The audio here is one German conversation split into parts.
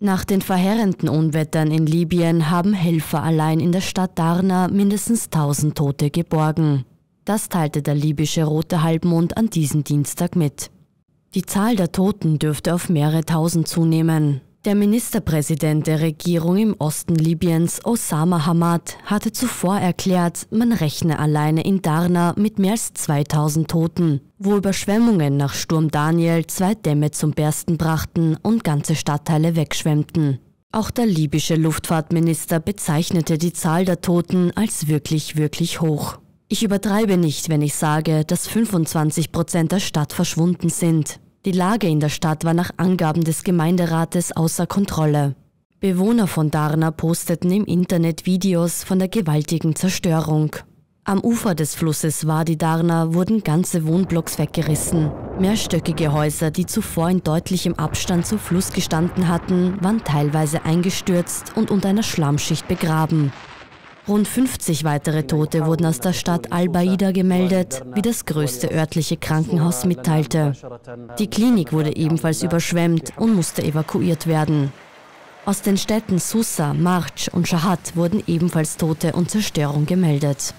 Nach den verheerenden Unwettern in Libyen haben Helfer allein in der Stadt Darna mindestens 1000 Tote geborgen. Das teilte der libysche Rote Halbmond an diesem Dienstag mit. Die Zahl der Toten dürfte auf mehrere tausend zunehmen. Der Ministerpräsident der Regierung im Osten Libyens, Osama Hamad, hatte zuvor erklärt, man rechne alleine in Darna mit mehr als 2000 Toten, wo Überschwemmungen nach Sturm Daniel zwei Dämme zum Bersten brachten und ganze Stadtteile wegschwemmten. Auch der libysche Luftfahrtminister bezeichnete die Zahl der Toten als wirklich, wirklich hoch. Ich übertreibe nicht, wenn ich sage, dass 25 Prozent der Stadt verschwunden sind. Die Lage in der Stadt war nach Angaben des Gemeinderates außer Kontrolle. Bewohner von Darna posteten im Internet Videos von der gewaltigen Zerstörung. Am Ufer des Flusses Wadi Darna wurden ganze Wohnblocks weggerissen. Mehrstöckige Häuser, die zuvor in deutlichem Abstand zum Fluss gestanden hatten, waren teilweise eingestürzt und unter einer Schlammschicht begraben. Rund 50 weitere Tote wurden aus der Stadt Al-Baida gemeldet, wie das größte örtliche Krankenhaus mitteilte. Die Klinik wurde ebenfalls überschwemmt und musste evakuiert werden. Aus den Städten Susa, March und Shahat wurden ebenfalls Tote und Zerstörung gemeldet.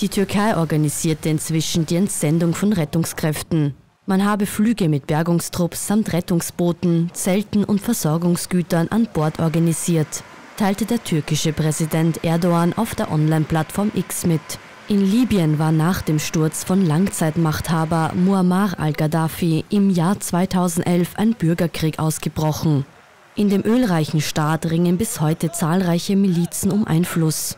Die Türkei organisierte inzwischen die Entsendung von Rettungskräften. Man habe Flüge mit Bergungstrupps samt Rettungsbooten, Zelten und Versorgungsgütern an Bord organisiert teilte der türkische Präsident Erdogan auf der Online-Plattform X mit. In Libyen war nach dem Sturz von Langzeitmachthaber Muammar al-Gaddafi im Jahr 2011 ein Bürgerkrieg ausgebrochen. In dem ölreichen Staat ringen bis heute zahlreiche Milizen um Einfluss.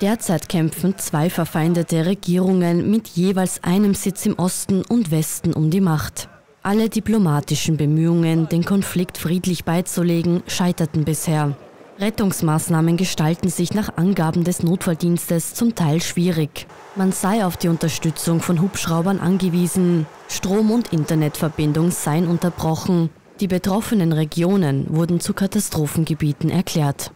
Derzeit kämpfen zwei verfeindete Regierungen mit jeweils einem Sitz im Osten und Westen um die Macht. Alle diplomatischen Bemühungen, den Konflikt friedlich beizulegen, scheiterten bisher. Rettungsmaßnahmen gestalten sich nach Angaben des Notfalldienstes zum Teil schwierig. Man sei auf die Unterstützung von Hubschraubern angewiesen, Strom- und Internetverbindung seien unterbrochen. Die betroffenen Regionen wurden zu Katastrophengebieten erklärt.